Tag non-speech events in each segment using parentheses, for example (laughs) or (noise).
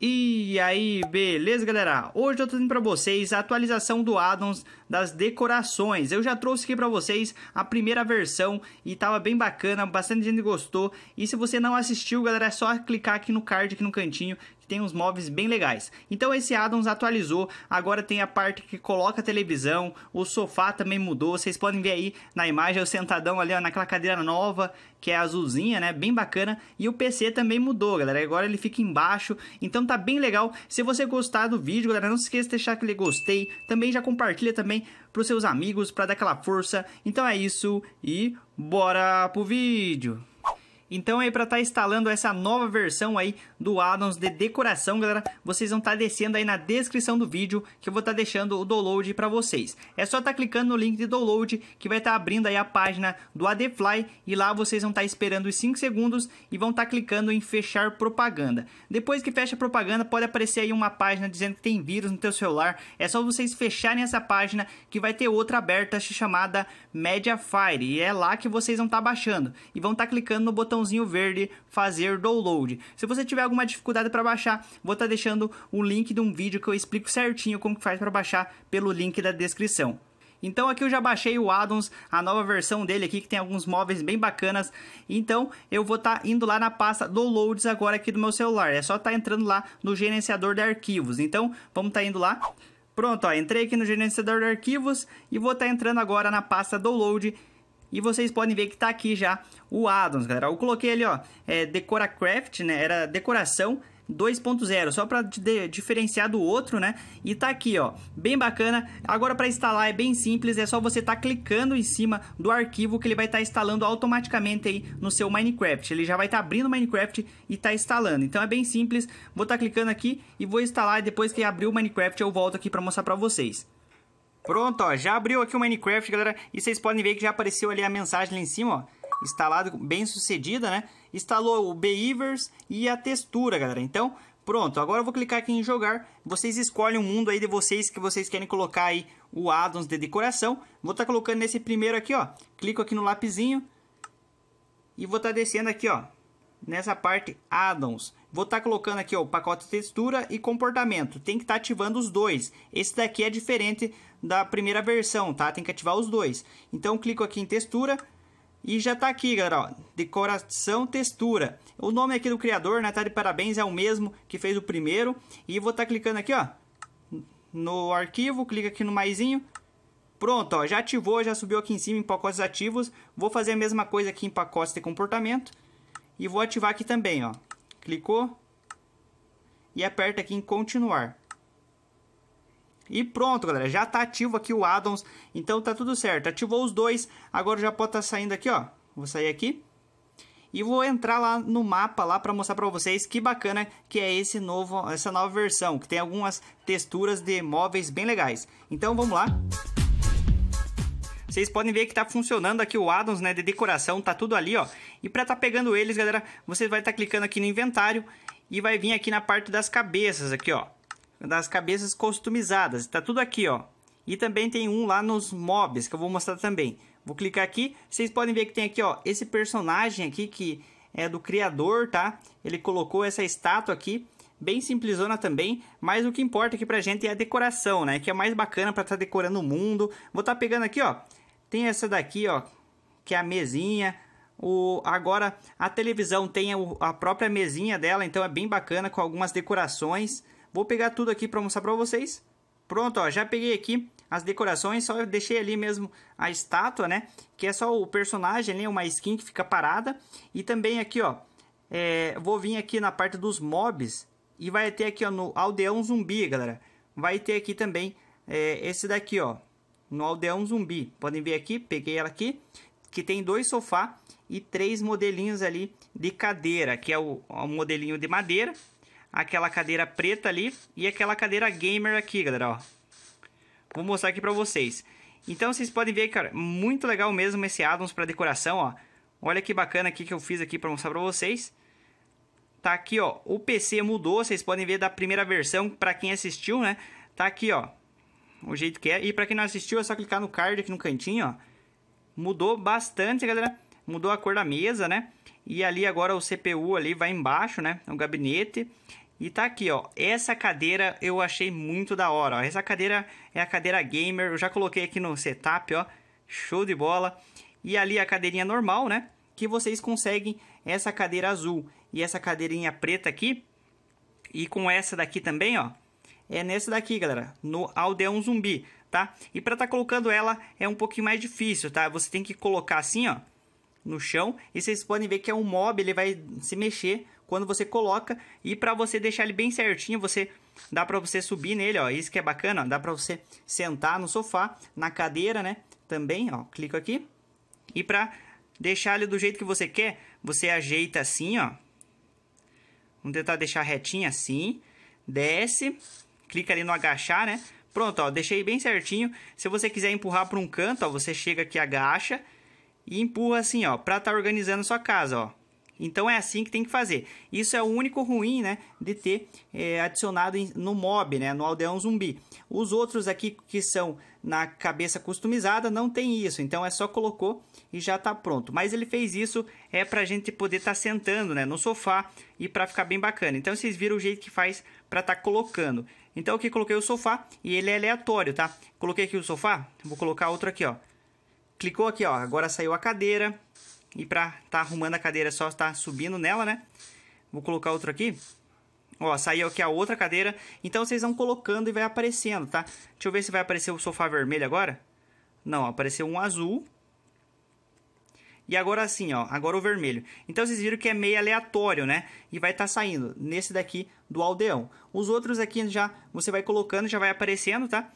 E aí, beleza, galera? Hoje eu tô trazendo pra vocês a atualização do addons das decorações. Eu já trouxe aqui pra vocês a primeira versão e tava bem bacana, bastante gente gostou. E se você não assistiu, galera, é só clicar aqui no card, aqui no cantinho, que tem uns móveis bem legais. Então esse addons atualizou, agora tem a parte que coloca a televisão, o sofá também mudou, vocês podem ver aí na imagem o sentadão ali ó, naquela cadeira nova, que é azulzinha, né, bem bacana. E o PC também mudou, galera, agora ele fica embaixo, então tá bem legal. Se você gostar do vídeo, galera, não se esqueça de deixar aquele gostei, também já compartilha também pros seus amigos para dar aquela força. Então é isso e bora pro vídeo. Então aí para estar tá instalando essa nova versão aí do addons de decoração, galera, vocês vão estar tá descendo aí na descrição do vídeo que eu vou estar tá deixando o download para vocês. É só estar tá clicando no link de download que vai estar tá abrindo aí a página do ADFly e lá vocês vão estar tá esperando os 5 segundos e vão estar clicando em fechar propaganda. Depois que fecha a propaganda, pode aparecer aí uma página dizendo que tem vírus no teu celular. É só vocês fecharem essa página que vai ter outra aberta chamada Mediafire e é lá que vocês vão estar baixando e vão estar clicando no botão botãozinho verde fazer download. Se você tiver alguma dificuldade para baixar, vou estar tá deixando o link de um vídeo que eu explico certinho como que faz para baixar pelo link da descrição. Então aqui eu já baixei o Addons, a nova versão dele aqui, que tem alguns móveis bem bacanas. Então eu vou estar tá indo lá na pasta Downloads agora aqui do meu celular. É só estar tá entrando lá no gerenciador de arquivos. Então vamos estar tá indo lá. Pronto, ó, entrei aqui no gerenciador de arquivos e vou estar tá entrando agora na pasta Download e vocês podem ver que tá aqui já o addons, galera. Eu coloquei ali, ó, é, Decoracraft, né? Era decoração 2.0, só para diferenciar do outro, né? E tá aqui, ó, bem bacana. Agora para instalar é bem simples, é só você tá clicando em cima do arquivo que ele vai estar tá instalando automaticamente aí no seu Minecraft. Ele já vai estar tá abrindo o Minecraft e tá instalando. Então é bem simples. Vou estar tá clicando aqui e vou instalar e depois que abrir o Minecraft eu volto aqui para mostrar para vocês. Pronto, ó, já abriu aqui o Minecraft, galera, e vocês podem ver que já apareceu ali a mensagem lá em cima, ó, instalado bem sucedida, né? Instalou o Beavers e a textura, galera. Então, pronto, agora eu vou clicar aqui em jogar. Vocês escolhem o mundo aí de vocês que vocês querem colocar aí o addons de decoração. Vou estar tá colocando nesse primeiro aqui, ó. Clico aqui no lapisinho e vou estar tá descendo aqui, ó, nessa parte addons. Vou estar tá colocando aqui ó, o pacote textura e comportamento. Tem que estar tá ativando os dois. Esse daqui é diferente da primeira versão, tá? Tem que ativar os dois. Então clico aqui em textura e já tá aqui, galera, ó, decoração textura. O nome aqui do criador, né, tá de parabéns, é o mesmo que fez o primeiro. E vou estar tá clicando aqui, ó, no arquivo, clica aqui no maisinho. Pronto, ó, já ativou, já subiu aqui em cima em pacotes ativos. Vou fazer a mesma coisa aqui em pacotes de comportamento. E vou ativar aqui também, ó. Clicou. E aperta aqui em continuar. E pronto, galera, já tá ativo aqui o addons, então tá tudo certo. Ativou os dois, agora já pode estar tá saindo aqui, ó. Vou sair aqui. E vou entrar lá no mapa lá para mostrar para vocês que bacana que é esse novo, essa nova versão, que tem algumas texturas de móveis bem legais. Então vamos lá. Vocês podem ver que tá funcionando aqui o addons, né, de decoração, tá tudo ali, ó. E para tá pegando eles, galera, você vai estar tá clicando aqui no inventário e vai vir aqui na parte das cabeças aqui, ó das cabeças customizadas. Está tudo aqui, ó. E também tem um lá nos mobs que eu vou mostrar também. Vou clicar aqui, vocês podem ver que tem aqui, ó, esse personagem aqui que é do criador, tá? Ele colocou essa estátua aqui, bem simplesona também, mas o que importa aqui pra gente é a decoração, né? Que é mais bacana para estar tá decorando o mundo. Vou estar tá pegando aqui, ó. Tem essa daqui, ó, que é a mesinha. O, agora a televisão tem a própria mesinha dela, então é bem bacana com algumas decorações. Vou pegar tudo aqui para mostrar para vocês. Pronto, ó, já peguei aqui as decorações, só deixei ali mesmo a estátua, né? Que é só o personagem ali, uma skin que fica parada. E também aqui, ó, é, vou vir aqui na parte dos mobs e vai ter aqui, ó, no aldeão zumbi, galera. Vai ter aqui também é, esse daqui, ó, no aldeão zumbi. Podem ver aqui, peguei ela aqui, que tem dois sofá e três modelinhos ali de cadeira, que é o, o modelinho de madeira aquela cadeira preta ali e aquela cadeira gamer aqui, galera, ó. Vou mostrar aqui pra vocês. Então vocês podem ver, cara, muito legal mesmo esse addons para decoração, ó. Olha que bacana aqui que eu fiz aqui para mostrar para vocês. Tá aqui, ó, o PC mudou, vocês podem ver da primeira versão para quem assistiu, né? Tá aqui, ó, o jeito que é. E para quem não assistiu é só clicar no card aqui no cantinho, ó. Mudou bastante, galera. mudou a cor da mesa, né? E ali agora o CPU ali vai embaixo, né? O gabinete. E tá aqui, ó. Essa cadeira eu achei muito da hora, ó. Essa cadeira é a cadeira gamer. Eu já coloquei aqui no setup, ó. Show de bola. E ali a cadeirinha normal, né? Que vocês conseguem essa cadeira azul e essa cadeirinha preta aqui. E com essa daqui também, ó. É nessa daqui, galera. No Aldeão Zumbi, tá? E para tá colocando ela é um pouquinho mais difícil, tá? Você tem que colocar assim, ó no chão e vocês podem ver que é um mob, ele vai se mexer quando você coloca e para você deixar ele bem certinho, você dá para você subir nele, ó, isso que é bacana, ó, dá para você sentar no sofá, na cadeira, né? Também, ó, clico aqui. E para deixar ele do jeito que você quer, você ajeita assim, ó. Vamos tentar deixar retinho assim, desce, clica ali no agachar, né? Pronto, ó, deixei bem certinho. Se você quiser empurrar para um canto, ó, você chega aqui, agacha e empurra assim, ó, para estar tá organizando sua casa, ó. Então é assim que tem que fazer. Isso é o único ruim, né, de ter é, adicionado no mob, né, no aldeão zumbi. Os outros aqui que são na cabeça customizada não tem isso, então é só colocou e já está pronto. Mas ele fez isso é para a gente poder estar tá sentando, né, no sofá e para ficar bem bacana. Então vocês viram o jeito que faz para estar tá colocando. Então aqui coloquei o sofá e ele é aleatório, tá? Coloquei aqui o sofá, vou colocar outro aqui, ó. Clicou aqui, ó. Agora saiu a cadeira. E pra tá arrumando a cadeira, é só tá subindo nela, né? Vou colocar outro aqui. Ó, saiu aqui a outra cadeira. Então vocês vão colocando e vai aparecendo, tá? Deixa eu ver se vai aparecer o sofá vermelho agora. Não, apareceu um azul. E agora assim, ó, agora o vermelho. Então vocês viram que é meio aleatório, né? E vai estar tá saindo nesse daqui do aldeão. Os outros aqui já você vai colocando, já vai aparecendo, tá?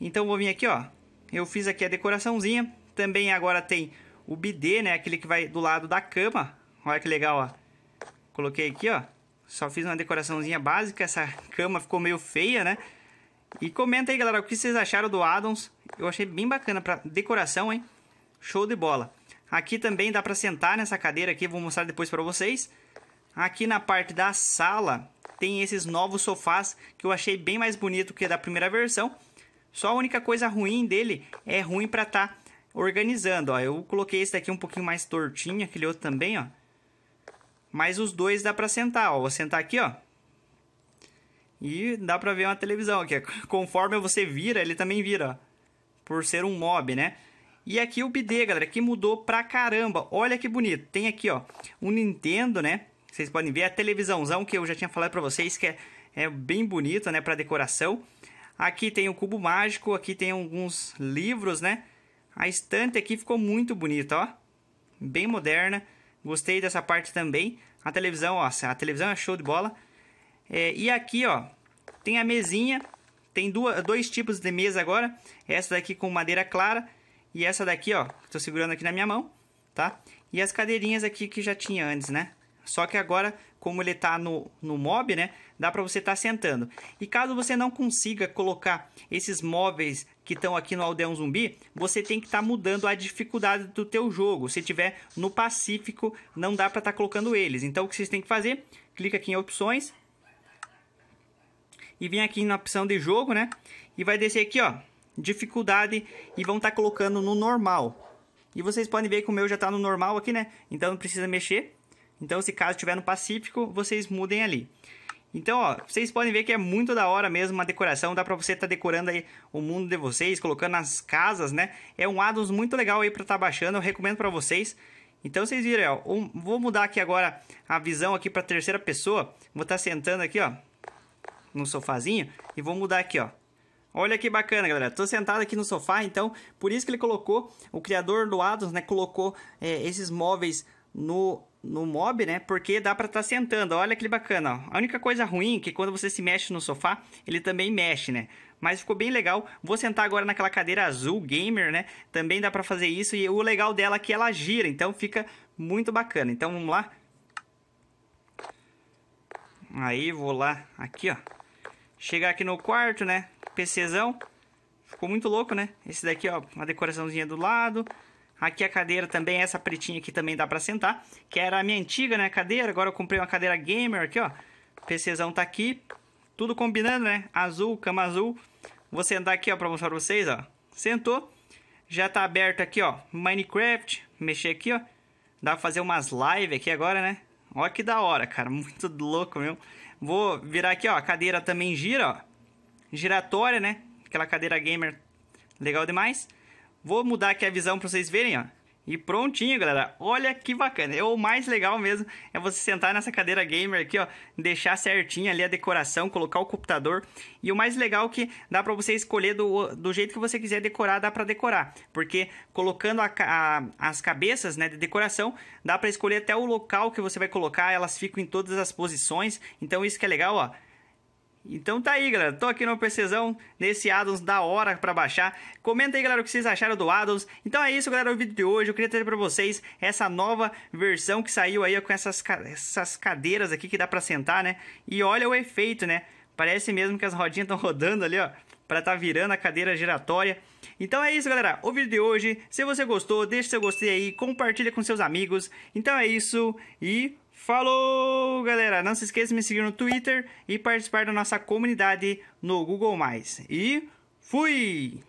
Então vou vir aqui, ó. Eu fiz aqui a decoraçãozinha. Também agora tem o bidê, né? Aquele que vai do lado da cama. Olha que legal, ó. Coloquei aqui, ó. Só fiz uma decoraçãozinha básica. Essa cama ficou meio feia, né? E comenta aí, galera, o que vocês acharam do Addons. Eu achei bem bacana pra decoração, hein? Show de bola. Aqui também dá pra sentar nessa cadeira aqui. Vou mostrar depois pra vocês. Aqui na parte da sala tem esses novos sofás que eu achei bem mais bonito que da primeira versão. Só a única coisa ruim dele é ruim para estar tá organizando, ó. Eu coloquei esse daqui um pouquinho mais tortinho, aquele outro também, ó. Mas os dois dá para sentar, ó. Vou sentar aqui, ó. E dá pra ver uma televisão aqui. (laughs) Conforme você vira, ele também vira, ó. Por ser um mob, né? E aqui o BD, galera, que mudou pra caramba. Olha que bonito. Tem aqui, ó, um Nintendo, né? Vocês podem ver a televisãozão que eu já tinha falado pra vocês, que é, é bem bonito, né? Pra decoração. Aqui tem o cubo mágico, aqui tem alguns livros, né? A estante aqui ficou muito bonita, ó. Bem moderna. Gostei dessa parte também. A televisão, ó, a televisão é show de bola. É, e aqui, ó, tem a mesinha. Tem duas, dois tipos de mesa agora. Essa daqui com madeira clara e essa daqui, ó, que tô segurando aqui na minha mão, tá? E as cadeirinhas aqui que já tinha antes, né? Só que agora, como ele tá no, no mob, né? Dá para você estar tá sentando. E caso você não consiga colocar esses móveis que estão aqui no Aldeão Zumbi, você tem que estar tá mudando a dificuldade do teu jogo. Se tiver no Pacífico, não dá para estar tá colocando eles. Então o que vocês têm que fazer? Clica aqui em opções e vem aqui na opção de jogo, né? E vai descer aqui, ó, dificuldade e vão estar tá colocando no normal. E vocês podem ver que o meu já está no normal aqui, né? Então não precisa mexer. Então se caso estiver no Pacífico, vocês mudem ali. Então, ó, vocês podem ver que é muito da hora mesmo uma decoração. Dá pra você estar tá decorando aí o mundo de vocês, colocando nas casas, né? É um addons muito legal aí pra estar tá baixando. Eu recomendo pra vocês. Então, vocês viram, ó. Um, vou mudar aqui agora a visão aqui pra terceira pessoa. Vou estar tá sentando aqui, ó. No sofazinho. E vou mudar aqui, ó. Olha que bacana, galera. Tô sentado aqui no sofá, então... Por isso que ele colocou... O criador do addons, né? Colocou é, esses móveis no no mob, né? Porque dá para estar tá sentando. Olha que bacana. Ó. A única coisa ruim é que quando você se mexe no sofá, ele também mexe, né? Mas ficou bem legal. Vou sentar agora naquela cadeira azul gamer, né? Também dá para fazer isso e o legal dela é que ela gira, então fica muito bacana. Então vamos lá. Aí vou lá aqui, ó. Chegar aqui no quarto, né? PCzão. Ficou muito louco, né? Esse daqui, ó, uma decoraçãozinha do lado. Aqui a cadeira também, essa pretinha aqui também dá pra sentar. Que era a minha antiga, né, cadeira. Agora eu comprei uma cadeira gamer aqui, ó. PCzão tá aqui. Tudo combinando, né? Azul, cama azul. Vou sentar aqui, ó, pra mostrar pra vocês, ó. Sentou. Já tá aberto aqui, ó, Minecraft. Mexer aqui, ó. Dá pra fazer umas lives aqui agora, né? Olha que da hora, cara. Muito louco mesmo. Vou virar aqui, ó. A cadeira também gira, ó. Giratória, né? Aquela cadeira gamer legal demais. Vou mudar aqui a visão pra vocês verem, ó. E prontinho, galera. Olha que bacana. É o mais legal mesmo é você sentar nessa cadeira gamer aqui, ó, deixar certinho ali a decoração, colocar o computador. E o mais legal é que dá para você escolher do, do jeito que você quiser decorar, dá para decorar. Porque colocando a, a, as cabeças, né, de decoração, dá para escolher até o local que você vai colocar, elas ficam em todas as posições. Então isso que é legal, ó. Então tá aí, galera. Tô aqui no PCzão, nesse Addons da hora pra baixar. Comenta aí, galera, o que vocês acharam do Addons. Então é isso, galera, o vídeo de hoje. Eu queria trazer pra vocês essa nova versão que saiu aí com essas, essas cadeiras aqui que dá pra sentar, né? E olha o efeito, né? Parece mesmo que as rodinhas estão (laughs) rodando ali, ó. Pra tá virando a cadeira giratória. Então é isso, galera. O vídeo de hoje. Se você gostou, deixa seu gostei aí. Compartilha com seus amigos. Então é isso. E Falou, galera! Não se esqueça de me seguir no Twitter e participar da nossa comunidade no Google+. E fui!